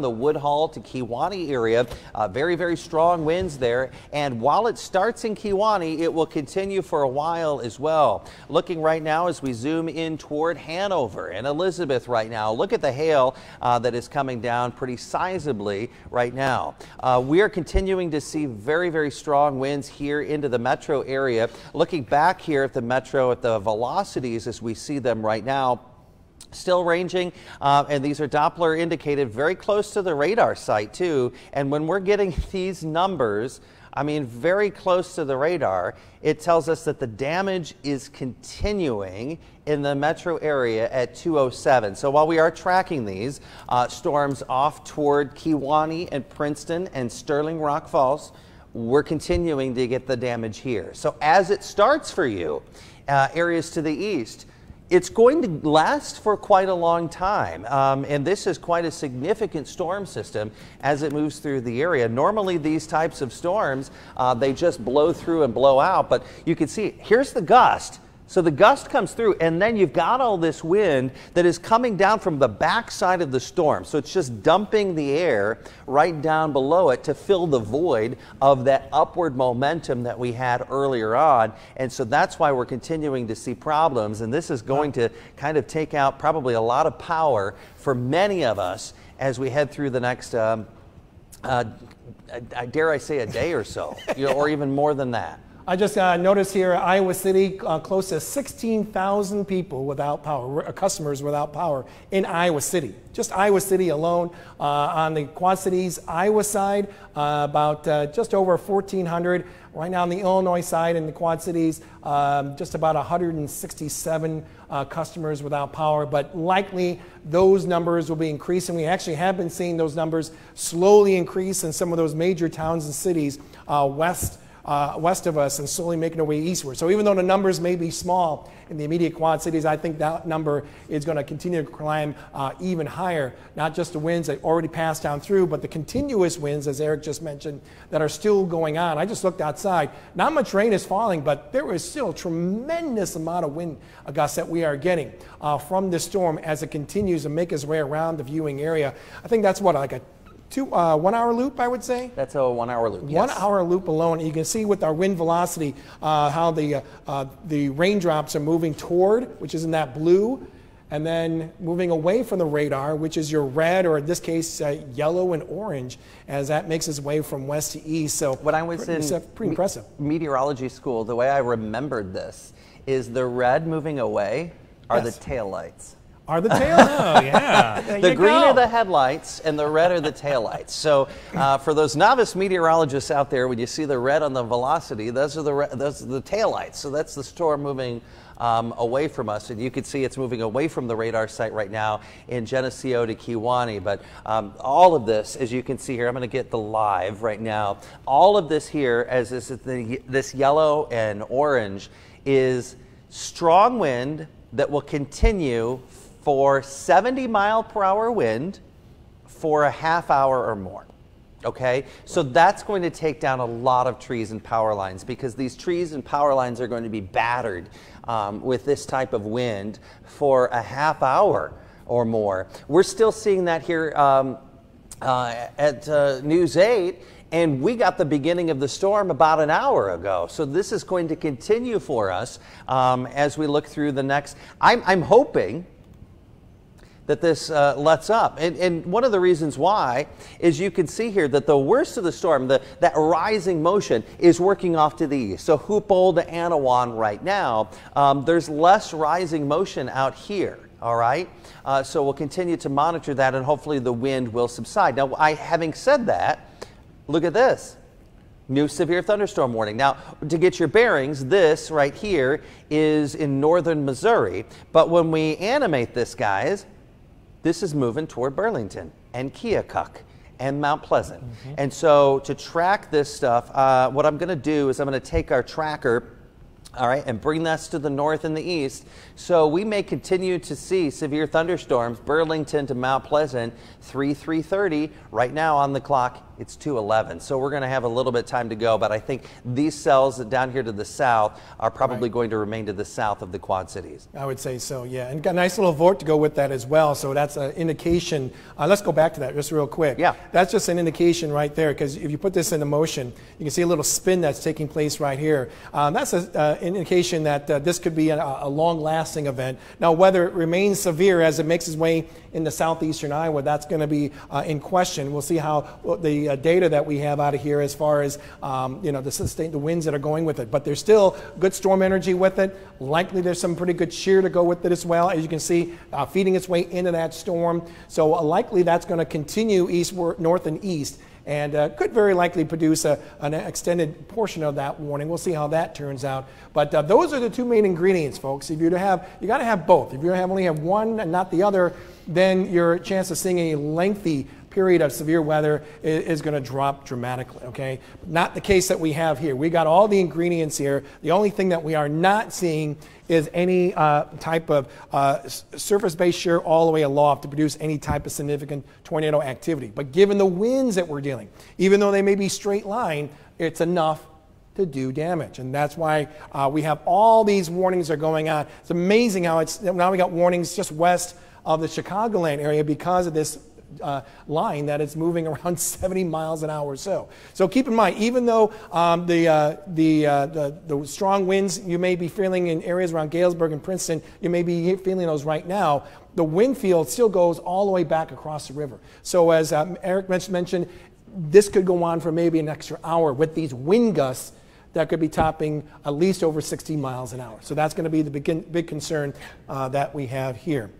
the Woodhull to Kewanee area. Uh, very, very strong winds there. And while it starts in Kewanee, it will continue for a while as well. Looking right now as we zoom in toward Hanover and Elizabeth right now. Look at the hail uh, that is coming down pretty sizably right now. Uh, we are continuing to see very, very strong winds here into the metro area. Looking back here at the metro at the velocities as we see them right now. Still ranging, uh, and these are Doppler indicated very close to the radar site too. And when we're getting these numbers, I mean, very close to the radar, it tells us that the damage is continuing in the metro area at 207. So while we are tracking these uh, storms off toward Kewanee and Princeton and Sterling Rock Falls, we're continuing to get the damage here. So as it starts for you, uh, areas to the east, it's going to last for quite a long time. Um, and this is quite a significant storm system as it moves through the area. Normally, these types of storms, uh, they just blow through and blow out. But you can see, here's the gust. So the gust comes through, and then you've got all this wind that is coming down from the backside of the storm. So it's just dumping the air right down below it to fill the void of that upward momentum that we had earlier on. And so that's why we're continuing to see problems. And this is going to kind of take out probably a lot of power for many of us as we head through the next. Um, uh, I dare I say a day or so, you know, or even more than that. I just uh, noticed here Iowa City, uh, close to 16,000 people without power, uh, customers without power in Iowa City. Just Iowa City alone. Uh, on the Quad Cities, Iowa side, uh, about uh, just over 1,400. Right now on the Illinois side in the Quad Cities, um, just about 167 customers without power. But likely those numbers will be increasing. We actually have been seeing those numbers slowly increase in some of those major towns and cities west uh, west of us and slowly making our way eastward. So even though the numbers may be small in the immediate quad cities, I think that number is going to continue to climb uh, even higher. Not just the winds that already passed down through, but the continuous winds, as Eric just mentioned, that are still going on. I just looked outside. Not much rain is falling, but there is still a tremendous amount of wind gusts that we are getting uh, from this storm as it continues to make its way around the viewing area. I think that's what, like a two, uh, one hour loop, I would say. That's a one hour loop. One hour loop alone. You can see with our wind velocity uh, how the, uh, uh, the raindrops are moving toward, which is in that blue, and then moving away from the radar, which is your red, or in this case, uh, yellow and orange, as that makes its way from west to east. So when I was pretty, in pretty impressive. meteorology school, the way I remembered this is the red moving away are yes. the tail lights are the tail? oh, yeah. the green go. are the headlights and the red are the taillights. So uh, for those novice meteorologists out there, when you see the red on the velocity, those are the, re- those are the taillights. So that's the storm moving um, away from us. And you can see it's moving away from the radar site right now in Geneseo to Kewanee. But um, all of this, as you can see here, I'm going to get the live right now. All of this here, as this, this yellow and orange, is strong wind that will continue for 70 mile per hour wind for a half hour or more. Okay, so that's going to take down a lot of trees and power lines because these trees and power lines are going to be battered um, with this type of wind for a half hour or more. We're still seeing that here um, uh, at uh, News 8 and we got the beginning of the storm about an hour ago. So this is going to continue for us um, as we look through the next. I'm, I'm hoping that this uh, lets up. And, and, one of the reasons why is you can see here that the worst of the storm, the, that rising motion, is working off to the east. So Hooppole to Annawan right now, um, there's less rising motion out here. All right, uh, so we'll continue to monitor that, and hopefully the wind will subside. Now, I, having said that, look at this new severe thunderstorm warning. Now, to get your bearings, this right here is in northern Missouri. But when we animate this, guys, this is moving toward Burlington and Keokuk and Mount Pleasant. Mm -hmm. And so to track this stuff, uh, what I'm going to do is I'm going to take our tracker all right, and bring us to the north and the east. So we may continue to see severe thunderstorms, Burlington to Mount Pleasant, 3 330. Right now on the clock, it's 211. So we're going to have a little bit of time to go, but I think these cells down here to the south are probably right. going to remain to the south of the Quad Cities. I would say so, yeah. And got a nice little vort to go with that as well. So that's an indication. Uh, let's go back to that just real quick. Yeah. That's just an indication right there because if you put this into motion, you can see a little spin that's taking place right here. Um, that's a, uh, an indication that uh, this could be a, a long lasting event. Now, whether it remains severe as it makes its way into southeastern Iowa, that's going to be uh, in question. We'll see how the uh, data that we have out of here as far as um, you know the sustain, the winds that are going with it. But there's still good storm energy with it. Likely there's some pretty good shear to go with it as well. As you can see, uh, feeding its way into that storm. So uh, likely that's going to continue eastward, north and east and uh, could very likely produce a, an extended portion of that warning. We'll see how that turns out. But uh, those are the two main ingredients, folks. If you have, you got to have both. If you have only have one and not the other, then your chance of seeing a lengthy period of severe weather is, is going to drop dramatically, okay? Not the case that we have here. We got all the ingredients here. The only thing that we are not seeing is any uh, type of uh, surface-based shear all the way aloft to produce any type of significant tornado activity. But given the winds that we're dealing, even though they may be straight line, it's enough to do damage. And that's why uh, we have all these warnings are going on. It's amazing how it's now we got warnings just west of the Chicagoland area because of this uh, line that it's moving around 70 miles an hour or so. So keep in mind, even though um, the, uh, the, uh, the, the, strong winds you may be feeling in areas around Galesburg and Princeton, you may be feeling those right now, the wind field still goes all the way back across the river. So as um, Eric mentioned, this could go on for maybe an extra hour with these wind gusts that could be topping at least over 60 miles an hour. So that's going to be the big, big concern uh, that we have here.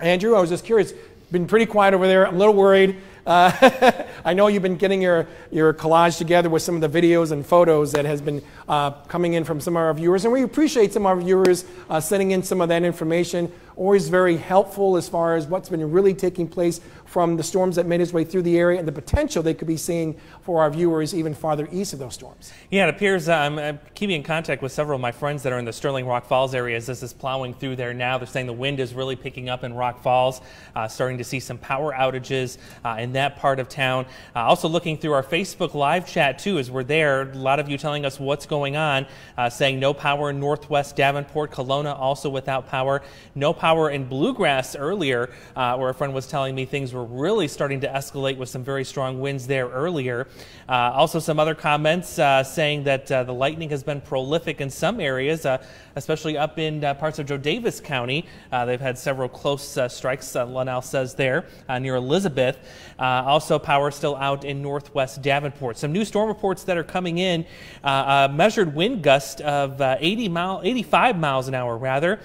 Andrew, I was just curious, been pretty quiet over there. I'm a little worried. Uh, I know you've been getting your, your collage together with some of the videos and photos that has been uh, coming in from some of our viewers, and we appreciate some of our viewers uh, sending in some of that information. Always very helpful as far as what's been really taking place from the storms that made its way through the area and the potential they could be seeing for our viewers even farther east of those storms. Yeah, it appears uh, I'm, keeping in contact with several of my friends that are in the Sterling Rock Falls area as this is plowing through there now. They're saying the wind is really picking up in Rock Falls, uh, starting to see some power outages uh, that part of town. Uh, also looking through our Facebook live chat too as we're there. A lot of you telling us what's going on, uh, saying no power in Northwest Davenport, Kalona also without power. No power in Blue Grass earlier, uh, where a friend was telling me things were really starting to escalate with some very strong winds there earlier. Uh, also, some other comments uh, saying that uh, the lightning has been prolific in some areas, especially up in parts of Jo Daviess County. They've had several close strikes, uh, says there, near Elizabeth. Also, power still out in northwest Davenport. Some new storm reports that are coming in measured wind gust of 80 mile, 85 miles an hour, rather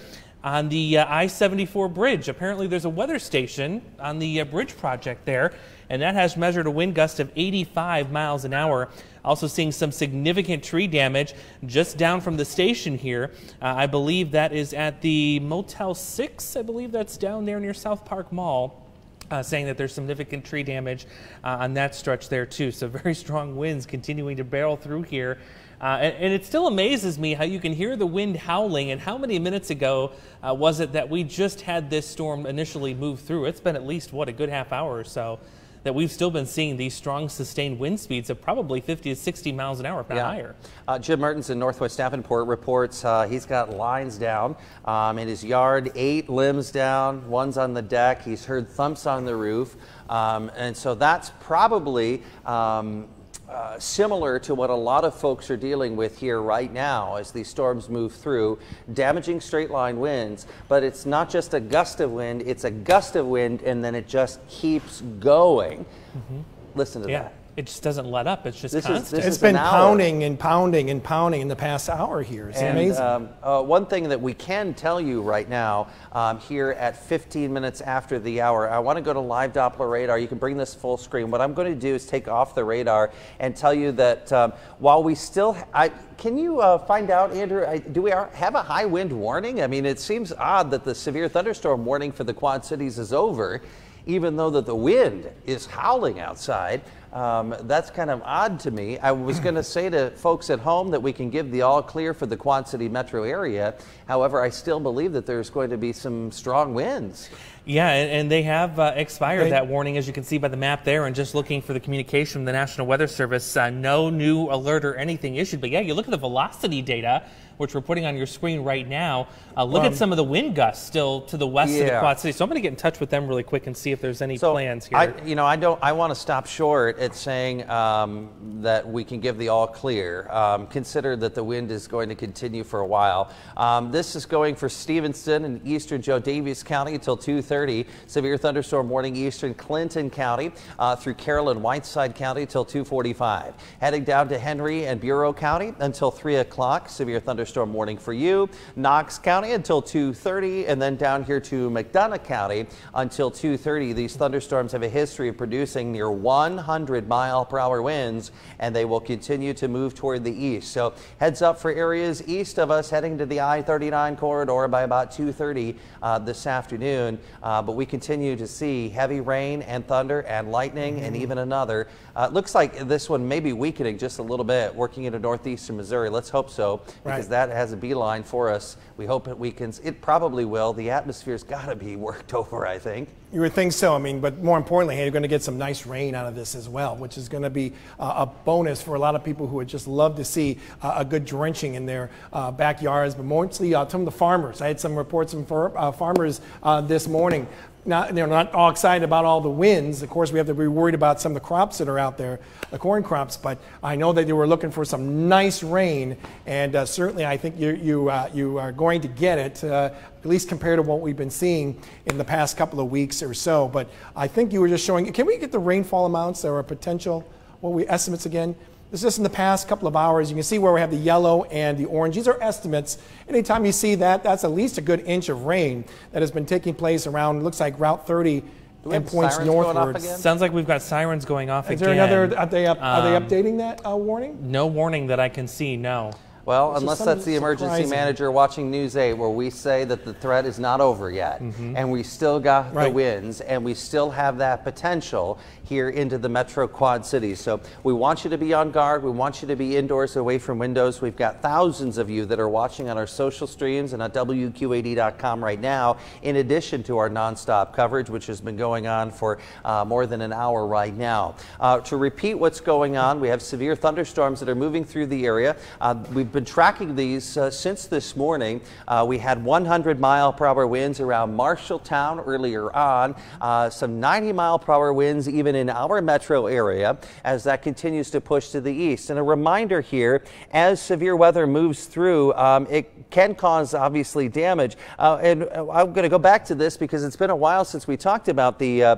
on the uh, I 74 bridge. Apparently, there's a weather station on the uh, bridge project there, and that has measured a wind gust of 85 miles an hour. Also, seeing some significant tree damage just down from the station here. Uh, I believe that is at the Motel 6. I believe that's down there near South Park Mall. Uh, saying that there's significant tree damage uh, on that stretch there too. So very strong winds continuing to barrel through here. Uh, and, and, it still amazes me how you can hear the wind howling. And how many minutes ago uh, was it that we just had this storm initially move through? It's been at least, what, a good half hour or so that we've still been seeing these strong sustained wind speeds of probably 50 to 60 miles an hour, if not yeah. higher. Uh, Jim Mertens in Northwest Davenport reports uh, he's got lines down um, in his yard, eight limbs down, one's on the deck. He's heard thumps on the roof. Um, and so that's probably um, uh, similar to what a lot of folks are dealing with here right now as these storms move through, damaging straight line winds. But it's not just a gust of wind, it's a gust of wind and then it just keeps going. Mm -hmm. Listen to yeah. that it just doesn't let up. It's just this constant. Is, this it's been pounding and pounding and pounding in the past hour here. It's and, amazing. Um, uh, one thing that we can tell you right now um, here at 15 minutes after the hour, I want to go to live Doppler radar. You can bring this full screen. What I'm going to do is take off the radar and tell you that um, while we still, I, can you uh, find out, Andrew, I, do we have a high wind warning? I mean, it seems odd that the severe thunderstorm warning for the Quad Cities is over even though that the wind is howling outside. Um, that's kind of odd to me. I was going to say to folks at home that we can give the all clear for the Quad City metro area. However, I still believe that there's going to be some strong winds. Yeah, and, and they have uh, expired they, that warning, as you can see by the map there. And just looking for the communication from the National Weather Service, uh, no new alert or anything issued. But yeah, you look at the velocity data which we're putting on your screen right now. Uh, look um, at some of the wind gusts still to the west yeah. of the Quad City. So I'm going to get in touch with them really quick and see if there's any so plans here. I, you know, I don't. I want to stop short at saying um, that we can give the all clear. Um, consider that the wind is going to continue for a while. Um, this is going for Stephenson and eastern Jo Daviess County until 2:30. Severe thunderstorm warning eastern Clinton County uh, through Carroll and Whiteside County till 2:45. Heading down to Henry and Bureau County until 3 o'clock. Severe thunderstorm thunderstorm warning for you. Knox County until 2.30 and then down here to McDonough County until 2.30. These thunderstorms have a history of producing near 100 mile per hour winds and they will continue to move toward the east. So heads up for areas east of us heading to the I-39 corridor by about 2.30 uh, this afternoon. Uh, but we continue to see heavy rain and thunder and lightning mm -hmm. and mm-hmm. even another. Uh, looks like this one may be weakening just a little bit working into northeastern Missouri. Let's hope so because right that has a beeline for us. We hope it weakens. It probably will. The atmosphere's got to be worked over, I think. You would think so. I mean, but more importantly, hey, you're going to get some nice rain out of this as well, which is going to be uh, a bonus for a lot of people who would just love to see uh, a good drenching in their uh, backyards, but mostly uh, some of the farmers. I had some reports from far, uh, farmers uh, this morning not, they're not all excited about all the wins. Of course, we have to be worried about some of the crops that are out there, the corn crops. But I know that they were looking for some nice rain, and uh, certainly I think you you uh, you are going to get it, uh, at least compared to what we've been seeing in the past couple of weeks or so. But I think you were just showing. Can we get the rainfall amounts or potential? What we estimates again? This is just in the past couple of hours. You can see where we have the yellow and the orange. These are estimates. Anytime you see that, that's at least a good inch of rain that has been taking place around, looks like Route 30 and points northward. Sounds like we've got sirens going off is again. Is there another, are they, up, are they um, updating that uh, warning? No warning that I can see, no. Well, unless that's the emergency surprising. manager watching News 8, where we say that the threat is not over yet, mm -hmm. and we still got right. the winds, and we still have that potential here into the metro quad cities. So we want you to be on guard. We want you to be indoors, away from windows. We've got thousands of you that are watching on our social streams and at WQAD.com right now, in addition to our nonstop coverage, which has been going on for uh, more than an hour right now. Uh, to repeat what's going on, we have severe thunderstorms that are moving through the area. Uh, we've been tracking these uh, since this morning. Uh, we had 100 mile per hour winds around Marshalltown earlier on, uh, some 90 mile per hour winds even in our metro area as that continues to push to the east. And a reminder here, as severe weather moves through, um, it can cause obviously damage. Uh, and I'm going to go back to this because it's been a while since we talked about the uh,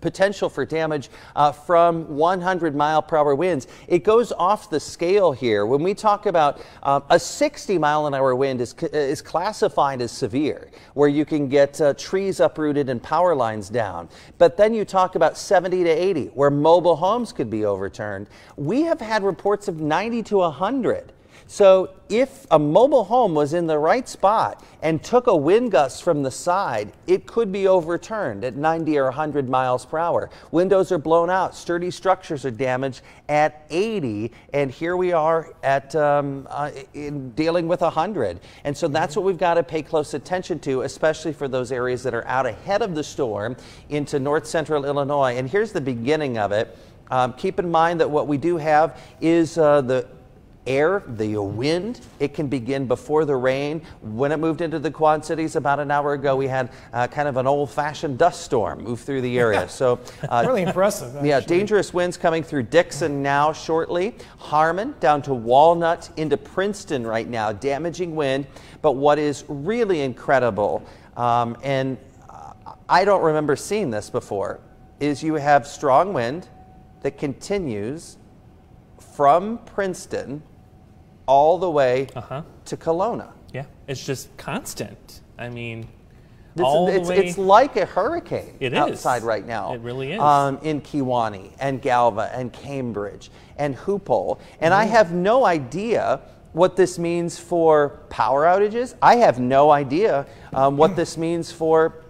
potential for damage uh, from 100 mile per hour winds. It goes off the scale here. When we talk about uh, a 60 mile an hour wind is, is classified as severe, where you can get uh, trees uprooted and power lines down. But then you talk about 70 to 80, where mobile homes could be overturned. We have had reports of 90 to 100. So if a mobile home was in the right spot and took a wind gust from the side, it could be overturned at 90 or 100 miles per hour. Windows are blown out, sturdy structures are damaged at 80, and here we are at um, uh, dealing with 100. And so that's what we've got to pay close attention to, especially for those areas that are out ahead of the storm into north central Illinois. And here's the beginning of it. Um, keep in mind that what we do have is uh, the air, the wind, it can begin before the rain. When it moved into the Quad Cities about an hour ago, we had uh, kind of an old fashioned dust storm move through the area. So, uh, really impressive. Actually. Yeah, dangerous winds coming through Dixon now shortly. Harmon down to Walnut into Princeton right now, damaging wind. But what is really incredible, um, and I don't remember seeing this before, is you have strong wind that continues from Princeton all the way uh-huh. to Kalona. Yeah, it's just constant. I mean, it's, it's, it's, like a hurricane it outside right now. It really is. Um, in Kewanee and Galva and Cambridge and Hooppole. And mm-hmm. I have no idea what this means for power outages. I have no idea um, what this means for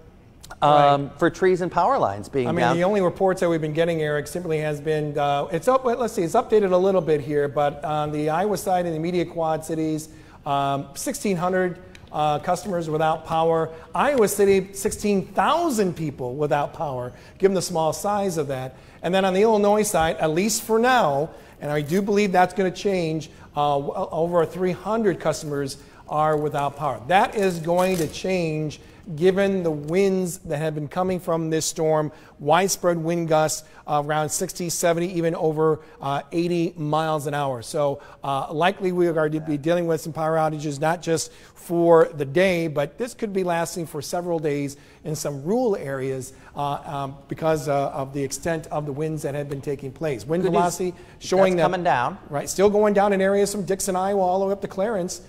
um, for trees and power lines being I mean, down. the only reports that we've been getting, Eric, simply has been uh, it's up. Let's see, it's updated a little bit here, but on the Iowa side in the immediate quad cities, um, 1,600 uh, customers without power. Iowa City, 16,000 people without power, given the small size of that. And then on the Illinois side, at least for now, and I do believe that's going to change, uh, over 300 customers are without power. That is going to change given the winds that have been coming from this storm, widespread wind gusts uh, around 60, 70, even over uh, 80 miles an hour. So uh, likely we are going to be dealing with some power outages, not just for the day, but this could be lasting for several days in some rural areas uh, um, because uh, of the extent of the winds that have been taking place. Wind Good velocity showing That's that coming down. Right, still going down in areas from Dixon, Iowa, all the way up to Clarence.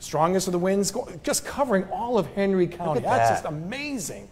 Strongest of the winds, just covering all of Henry County. That's that. just amazing.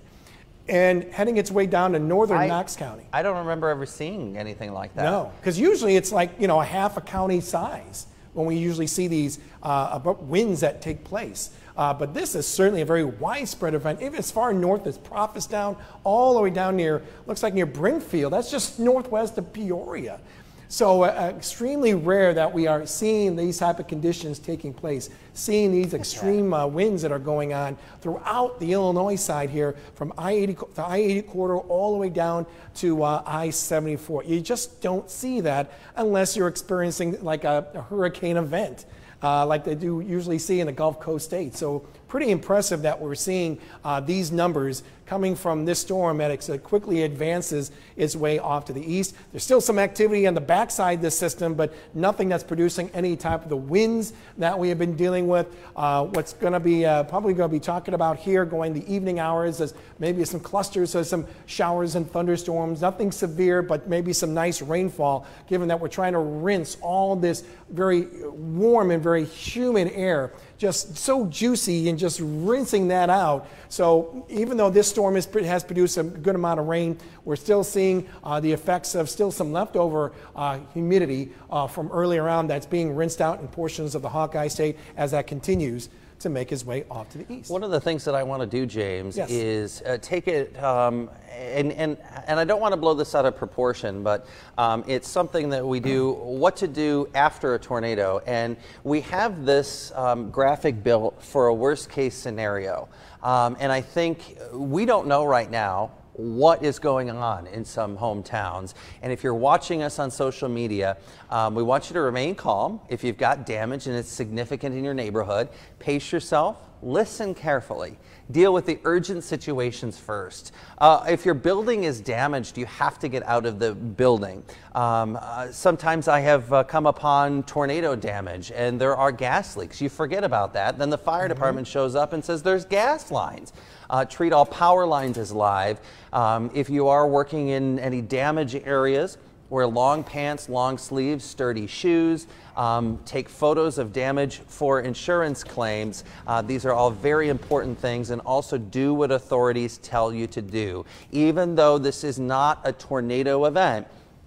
And heading its way down to northern I- Knox County. I don't remember ever seeing anything like that. No, because usually it's like, you know, a half a county size when we usually see these uh, winds that take place. Uh, but this is certainly a very widespread event, even as far north as Prophetstown, all the way down near, looks like near Brimfield. That's just northwest of Peoria. So uh, extremely rare that we are seeing these type of conditions taking place, seeing these extreme uh, winds that are going on throughout the Illinois side here, from I-80, co- the I-80 corridor all the way down to uh, I-74. You just don't see that unless you're experiencing like a, a hurricane event. Uh, like they do usually see in the Gulf Coast states. So pretty impressive that we're seeing uh, these numbers coming from this storm as it quickly advances its way off to the east. There's still some activity on the backside of this system, but nothing that's producing any type of the winds that we have been dealing with. Uh, what's going to be uh, probably going to be talking about here going the evening hours is maybe some clusters of some showers and thunderstorms. Nothing severe, but maybe some nice rainfall, given that we're trying to rinse all this very warm and very humid air just so juicy and just rinsing that out. So even though this storm is, has produced a good amount of rain, we're still seeing uh, the effects of still some leftover uh, humidity uh, from earlier on that's being rinsed out in portions of the Hawkeye State as that continues to make his way off to the east. One of the things that I want to do, James, Yes. is uh, take it, um, and, and, and I don't want to blow this out of proportion, but um, it's something that we do, what to do after a tornado. And we have this um, graphic built for a worst case scenario. Um, and I think we don't know right now what is going on in some hometowns. And if you're watching us on social media, um, we want you to remain calm. If you've got damage and it's significant in your neighborhood, pace yourself, listen carefully. Deal with the urgent situations first. Uh, if your building is damaged, you have to get out of the building. Um, uh, sometimes I have uh, come upon tornado damage and there are gas leaks. You forget about that. Then the fire department shows up and says there's gas lines. Uh, treat all power lines as live. Um, if you are working in any damage areas, wear long pants, long sleeves, sturdy shoes. Um, take photos of damage for insurance claims. Uh, these are all very important things, and also do what authorities tell you to do. Even though this is not a tornado event,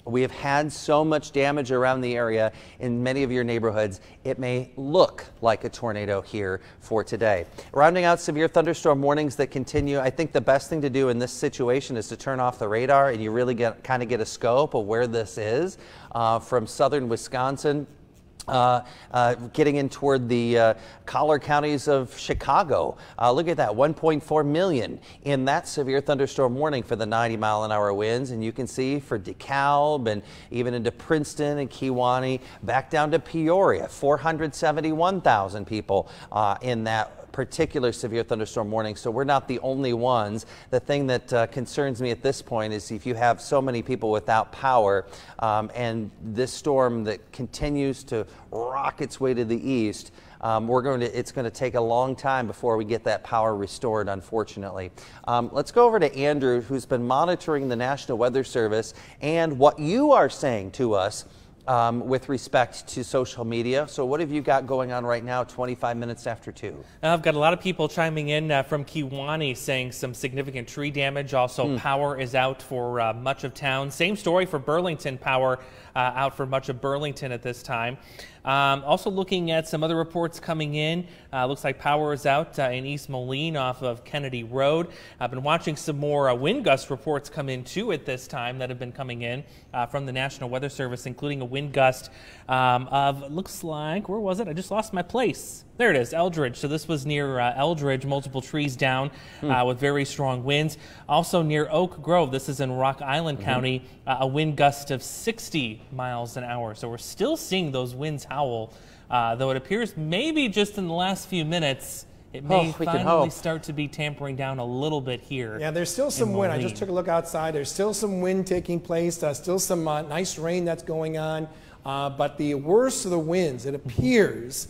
we have had so much damage around the area in many of your neighborhoods, it may look like a tornado here for today. Rounding out severe thunderstorm warnings that continue, I think the best thing to do in this situation is to turn off the radar and you really get kind of get a scope of where this is uh, from southern Wisconsin uh, uh, getting in toward the uh, collar counties of Chicago. Uh, look at that, 1.4 million in that severe thunderstorm warning for the 90 mile an hour winds. And you can see for DeKalb and even into Princeton and Kewanee, back down to Peoria, 471,000 people in that particular severe thunderstorm warning, so we're not the only ones. The thing that uh, concerns me at this point is if you have so many people without power um, and this storm that continues to rock its way to the east, um, we're going to, it's going to take a long time before we get that power restored, unfortunately. Um, let's go over to Andrew, who's been monitoring the National Weather Service and what you are saying to us um, with respect to social media. So, what have you got going on right now, 25 minutes after 2? I've got a lot of people chiming in uh, from Kewanee saying some significant tree damage. Also, mm. power is out for uh, much of town. Same story for Burlington. Power uh, out for much of Burlington at this time. Um, also, looking at some other reports coming in, uh, looks like power is out uh, in East Moline off of Kennedy Road. I've been watching some more uh, wind gust reports come in too at this time that have been coming in uh, from the National Weather Service, including a wind gust um, of looks like where was it? I just lost my place. There it is, Eldridge. So this was near uh, Eldridge, multiple trees down hmm. uh, with very strong winds. Also near Oak Grove, this is in Rock Island mm-hmm. County, uh, a wind gust of 60 miles an hour. So we're still seeing those winds howl, uh, though it appears maybe just in the last few minutes it may oh, finally start to be tampering down a little bit here. Yeah, there's still some wind. I just took a look outside. There's still some wind taking place. Uh, still some uh, nice rain that's going on. Uh, but the worst of the winds, it appears,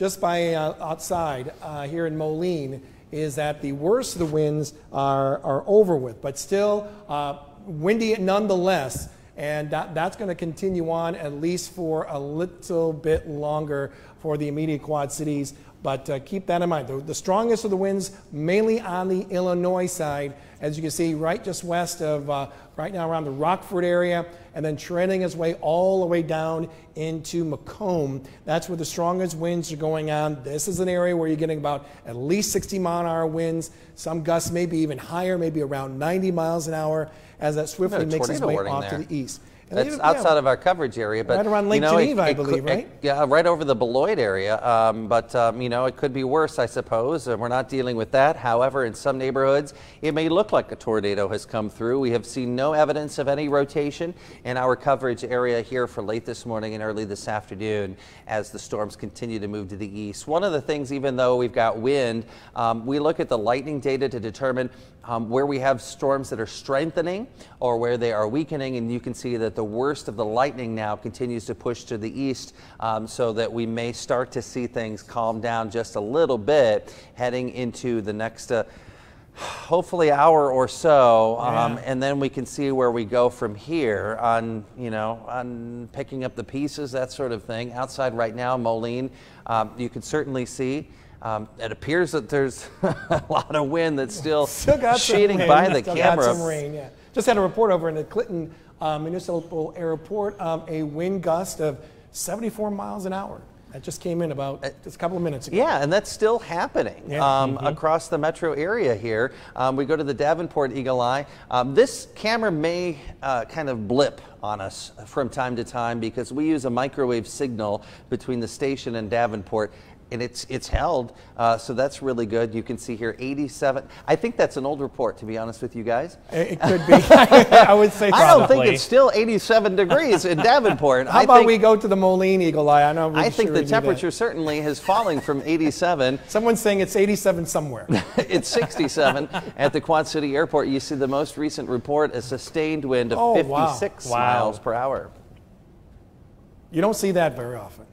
just by uh, outside uh, here in Moline is that the worst of the winds are, are over with, but still uh, windy nonetheless. And that, that's going to continue on at least for a little bit longer for the immediate Quad Cities. But uh, keep that in mind. The, the, strongest of the winds mainly on the Illinois side, as you can see, right just west of, uh, right now around the Rockford area, and then trending its way all the way down into Macomb. That's where the strongest winds are going on. This is an area where you're getting about at least 60 mile an hour winds. Some gusts may be even higher, maybe around 90 miles an hour, as that swiftly makes its way off there. to the east. That's outside yeah, of our coverage area, but right around Lake you know, Geneva, it, it I believe, could, right? It, yeah, right over the Beloit area. Um, but um, you know, it could be worse, I suppose. And we're not dealing with that. However, in some neighborhoods, it may look like a tornado has come through. We have seen no evidence of any rotation in our coverage area here for late this morning and early this afternoon as the storms continue to move to the east. One of the things, even though we've got wind, um, we look at the lightning data to determine um, where we have storms that are strengthening or where they are weakening, and you can see that the worst of the lightning now continues to push to the east um, so that we may start to see things calm down just a little bit heading into the next uh, hopefully hour or so um, yeah. and then we can see where we go from here on you know on picking up the pieces that sort of thing outside right now moline um, you can certainly see um, it appears that there's a lot of wind that's still, still sheeting by the still camera. Got some rain, yeah. Just had a report over in the Clinton uh, Municipal Airport, um, a wind gust of 74 miles an hour. That just came in about uh, just a couple of minutes ago. Yeah, and that's still happening yeah. um, mm-hmm. across the metro area here. Um, we go to the Davenport Eagle Eye. Um, this camera may uh, kind of blip on us from time to time because we use a microwave signal between the station and Davenport and it's it's held. Uh, so that's really good. You can see here 87. I think that's an old report, to be honest with you guys. It could be. I would say. Probably. I don't think it's still 87 degrees in Davenport. How I about think, we go to the Moline Eagle Eye? I know. I think sure the temperature certainly is falling from 87. Someone's saying it's 87 somewhere. it's 67 at the Quad City Airport. You see the most recent report, a sustained wind of oh, 56 wow. miles wow. per hour. You don't see that very often.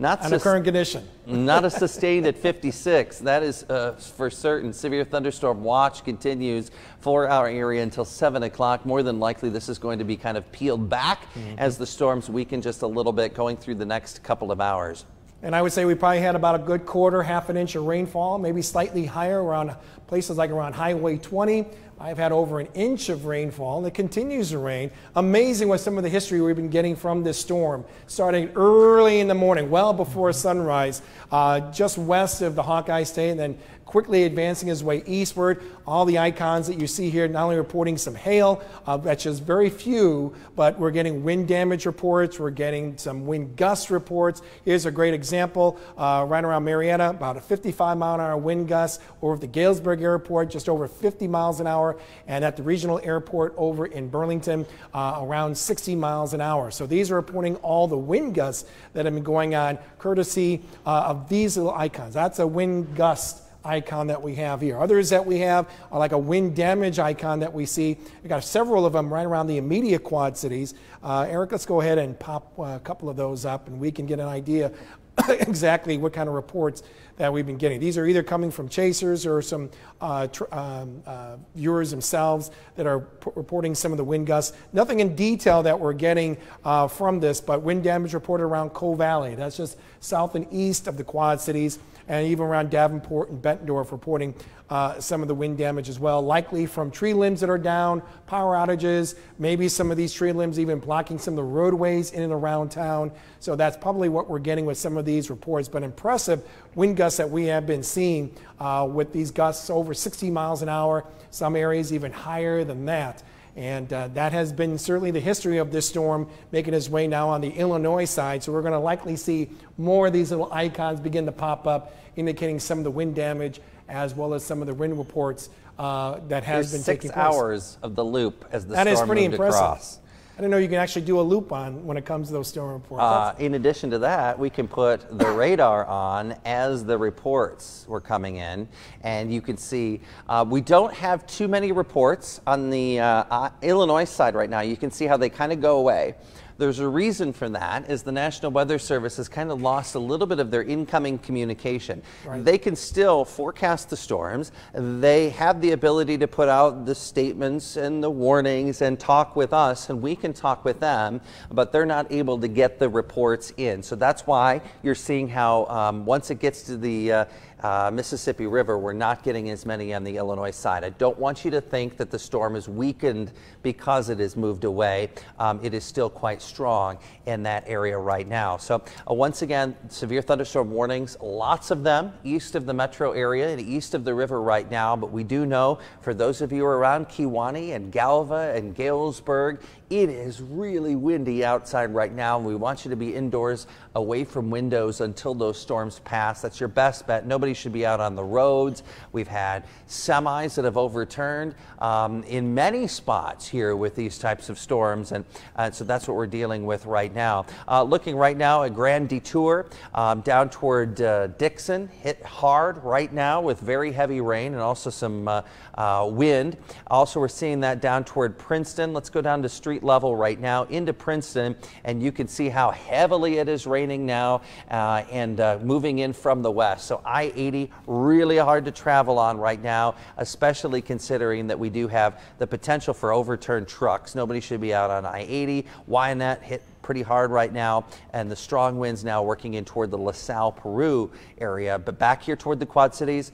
Not sus- current condition. not a sustained at 56. That is uh, for certain. Severe thunderstorm watch continues for our area until 7 o'clock. More than likely, this is going to be kind of peeled back mm-hmm. as the storms weaken just a little bit going through the next couple of hours. And I would say we probably had about a good quarter, half an inch of rainfall, maybe slightly higher around places like around Highway 20. I've had over an inch of rainfall, and it continues to rain. Amazing what some of the history we've been getting from this storm, starting early in the morning, well before sunrise, uh, just west of the Hawkeye State, and then quickly advancing his way eastward. All the icons that you see here not only reporting some hail, uh, that's just very few, but we're getting wind damage reports, we're getting some wind gust reports. Here's a great example uh, right around Marietta, about a 55 mile an hour wind gust over the Galesburg Airport, just over 50 miles an hour, and at the regional airport over in Burlington, uh, around 60 miles an hour. So these are reporting all the wind gusts that have been going on courtesy uh, of these little icons. That's a wind gust icon that we have here. Others that we have are like a wind damage icon that we see. We've got several of them right around the immediate Quad Cities. Uh, Eric, let's go ahead and pop uh, a couple of those up and we can get an idea exactly what kind of reports that we've been getting. These are either coming from chasers or some uh, um, uh, viewers themselves that are reporting some of the wind gusts. Nothing in detail that we're getting uh, from this, but wind damage reported around Coal Valley. That's just south and east of the Quad Cities and even around Davenport and Bettendorf reporting uh, some of the wind damage as well, likely from tree limbs that are down, power outages, maybe some of these tree limbs even blocking some of the roadways in and around town. So that's probably what we're getting with some of these reports. But impressive wind gusts that we have been seeing uh, with these gusts over 60 miles an hour, some areas even higher than that. And uh, that has been certainly the history of this storm making its way now on the Illinois side. So we're going to likely see more of these little icons begin to pop up, indicating some of the wind damage as well as some of the wind reports uh, that has There's been six taking place. hours of the loop as the That is storm pretty moved impressive. across. I didn't know you can actually do a loop on when it comes to those storm reports. Uh, in addition to that, we can put the radar on as the reports were coming in, and you can see uh, we don't have too many reports on the uh, Illinois side right now. You can see how they kind of go away. There's a reason for that is the National Weather Service has kind of lost a little bit of their incoming communication. Right. They can still forecast the storms. They have the ability to put out the statements and the warnings and talk with us, and we can talk with them, but they're not able to get the reports in. So that's why you're seeing how um, once it gets to the uh, uh, Mississippi River, we're not getting as many on the Illinois side. I don't want you to think that the storm is weakened because it has moved away. Um, it is still quite strong in that area right now. So, uh, once again, severe thunderstorm warnings, lots of them east of the metro area and east of the river right now. But we do know for those of you around Kewanee and Galva and Galesburg, it is really windy outside right now, and we want you to be indoors away from windows until those storms pass. That's your best bet. Nobody should be out on the roads. We've had semis that have overturned um, in many spots here with these types of storms, and uh, so that's what we're dealing with right now. Uh, looking right now at Grand Detour um, down toward uh, Dixon, hit hard right now with very heavy rain and also some uh, uh, wind. Also, we're seeing that down toward Princeton. Let's go down to street level right now into Princeton, and you can see how heavily it is raining now uh, and moving in from the west. So I 80 really hard to travel on right now, especially considering that we do have the potential for overturned trucks. Nobody should be out on I 80. Wyanet hit pretty hard right now, and the strong winds now working in toward the LaSalle, Peru area. But back here toward the Quad Cities,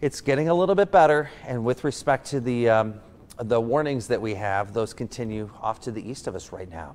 it's getting a little bit better. And with respect to the um, the warnings that we have, those continue off to the east of us right now.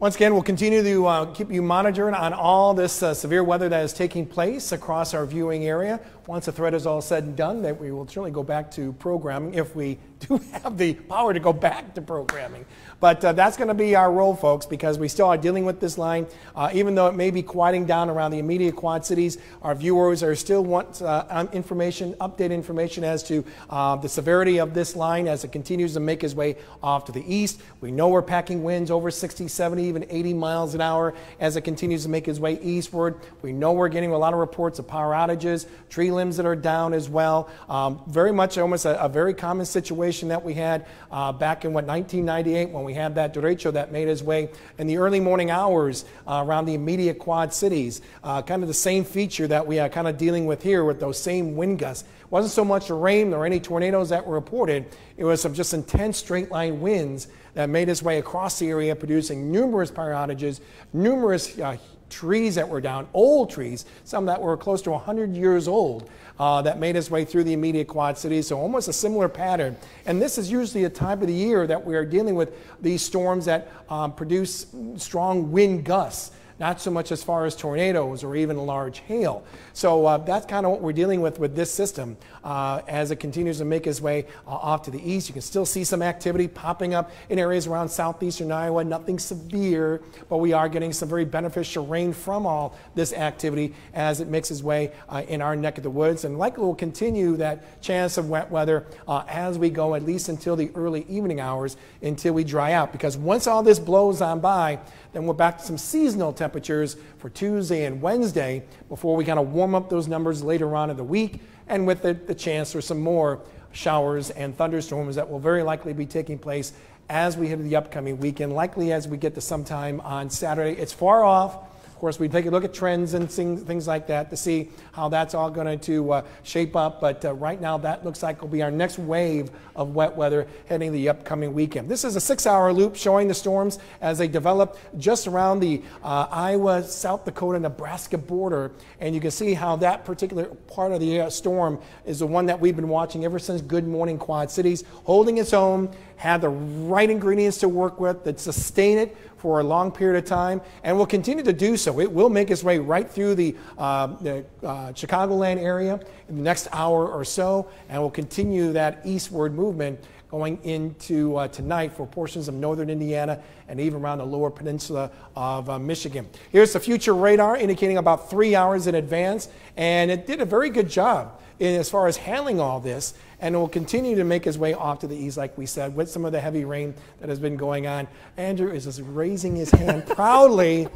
Once again, we'll continue to uh, keep you monitored on all this uh, severe weather that is taking place across our viewing area. Once the threat is all said and done, that we will certainly go back to programming if we do have the power to go back to programming. But uh, that's going to be our role, folks, because we still are dealing with this line. Uh, even though it may be quieting down around the immediate Quad Cities, our viewers are still want uh, um, information, updated information as to uh, the severity of this line as it continues to make its way off to the east. We know we're packing winds over 60, 70, even 80 miles an hour as it continues to make its way eastward. We know we're getting a lot of reports of power outages, limbs that are down as well. Um, very much almost a, a, very common situation that we had uh, back in what 1998 when we had that derecho that made its way in the early morning hours uh, around the immediate Quad Cities. Uh, kind of the same feature that we are kind of dealing with here with those same wind gusts. Wasn't so much the rain or any tornadoes that were reported. It was some just intense straight line winds that made its way across the area, producing numerous power outages, numerous uh, trees that were down, old trees, some that were close to 100 years old, uh, that made its way through the immediate Quad Cities. So almost a similar pattern. And this is usually a time of the year that we are dealing with these storms that um, produce strong wind gusts not so much as far as tornadoes or even large hail. So uh, that's kind of what we're dealing with with this system uh, as it continues to make its way uh, off to the east. You can still see some activity popping up in areas around southeastern Iowa, nothing severe, but we are getting some very beneficial rain from all this activity as it makes its way uh, in our neck of the woods. And likely will continue that chance of wet weather uh, as we go at least until the early evening hours until we dry out. Because once all this blows on by, then we're back to some seasonal temperatures for Tuesday and Wednesday before we kind of warm up those numbers later on in the week and with the, the chance for some more showers and thunderstorms that will very likely be taking place as we to the upcoming weekend, likely as we get to sometime on Saturday. It's far off. Course, we take a look at trends and things, like that to see how that's all going to uh, shape up. But uh, right now, that looks like will be our next wave of wet weather heading the upcoming weekend. This is a six-hour loop showing the storms as they develop just around the uh, Iowa, South Dakota, Nebraska border, and you can see how that particular part of the uh, storm is the one that we've been watching ever since Good Morning Quad Cities, holding its own, had the right ingredients to work with that sustain it for a long period of time and will continue to do so. It will make its way right through the, uh, the uh, Chicagoland area in the next hour or so and will continue that eastward movement going into uh, tonight for portions of northern Indiana and even around the lower peninsula of uh, Michigan. Here's the future radar indicating about three hours in advance, and it did a very good job in as far as handling all this and will continue to make his way off to the east, like we said, with some of the heavy rain that has been going on. Andrew is just raising his hand proudly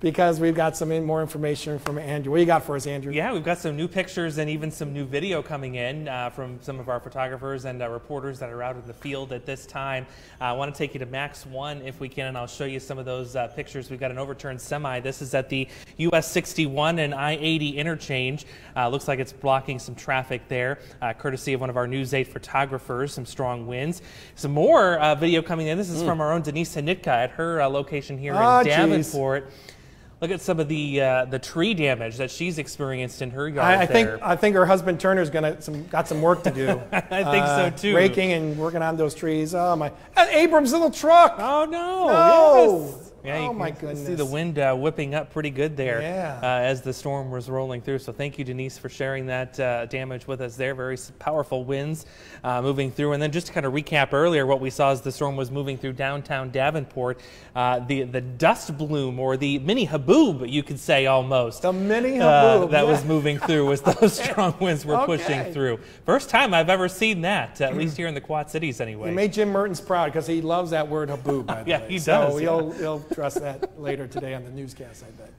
because we've got some more information from Andrew. What do you got for us, Andrew? Yeah, we've got some new pictures and even some new video coming in uh, from some of our photographers and uh, reporters that are out in the field at this time. Uh, I want to take you to Max 1 if we can, and I'll show you some of those uh, pictures. We've got an overturned semi. This is at the US 61 and I 80 interchange. Uh, looks like it's blocking some traffic there, uh, courtesy of one of our News 8 photographers. Some strong winds. Some more video coming in. This is mm. from our own Denise Hnytka at her location here oh, in Davenport. Geez. Look at some of the uh, the tree damage that she's experienced in her yard. I, I think I think her husband Turner's gonna some got some work to do. I think uh, so too. Raking and working on those trees. Oh my! Abrams' little truck. Oh no! No! Yes. Yeah, oh my goodness! See the wind uh, whipping up pretty good there yeah. uh, as the storm was rolling through. So thank you, Denise, for sharing that uh, damage with us there. Very powerful winds uh, moving through. And then just to kind of recap earlier, what we saw as the storm was moving through downtown Davenport, uh, the the dust bloom or the mini haboob, you could say almost. The mini uh, haboob that yeah. was moving through as those strong winds were okay. pushing through. First time I've ever seen that, at least here in the Quad Cities, anyway. He made Jim Mertens proud because he loves that word haboob. By the yeah, way. he so does. He'll, he'll address that later today on the newscast, I bet.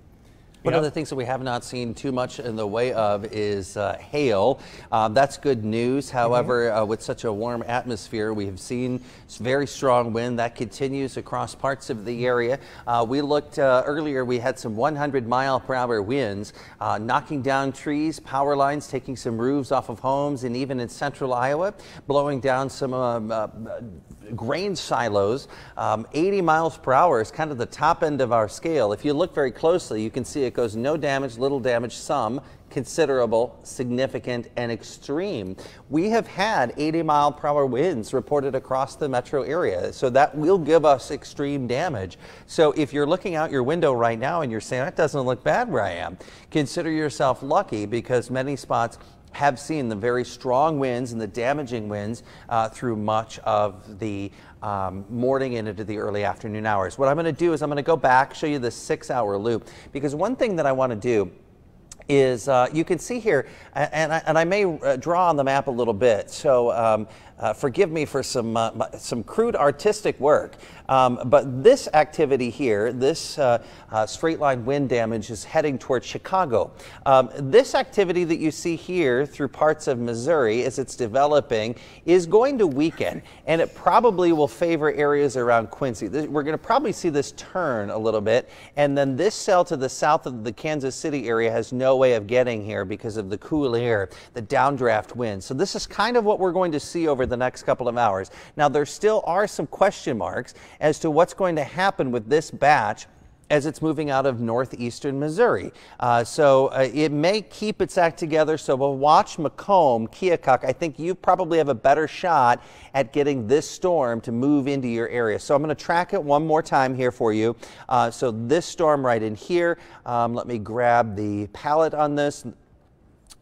One yep. of the things that we have not seen too much in the way of is uh, hail. Um, that's good news. However, mm -hmm. uh, with such a warm atmosphere, we have seen very strong wind that continues across parts of the area. Uh, we looked uh, earlier, we had some 100 mile per hour winds, uh, knocking down trees, power lines, taking some roofs off of homes, and even in central Iowa, blowing down some um, uh, grain silos. Um, 80 miles per hour is kind of the top end of our scale. If you look very closely, you can see it goes no damage, little damage, some considerable, significant, and extreme. We have had 80 mile per hour winds reported across the metro area, so that will give us extreme damage. So if you're looking out your window right now and you're saying, that doesn't look bad where I am, consider yourself lucky because many spots have seen the very strong winds and the damaging winds uh, through much of the um, morning and into the early afternoon hours. What I'm going to do is I'm going to go back, show you the six hour loop, because one thing that I want to do is uh, you can see here, and I, and I may uh, draw on the map a little bit. So um, uh, forgive me for some, uh, some crude artistic work, um, but this activity here, this uh, uh, straight line wind damage is heading towards Chicago. Um, this activity that you see here through parts of Missouri as it's developing is going to weaken, and it probably will favor areas around Quincy. This, we're going to probably see this turn a little bit, and then this cell to the south of the Kansas City area has no way of getting here because of the cool air, the downdraft wind. So this is kind of what we're going to see over the next couple of hours. Now, there still are some question marks as to what's going to happen with this batch as it's moving out of northeastern Missouri. Uh, so uh, it may keep its act together. So we'll watch Macomb, Keokuk. I think you probably have a better shot at getting this storm to move into your area. So I'm going to track it one more time here for you. Uh, so this storm right in here, um, let me grab the palette on this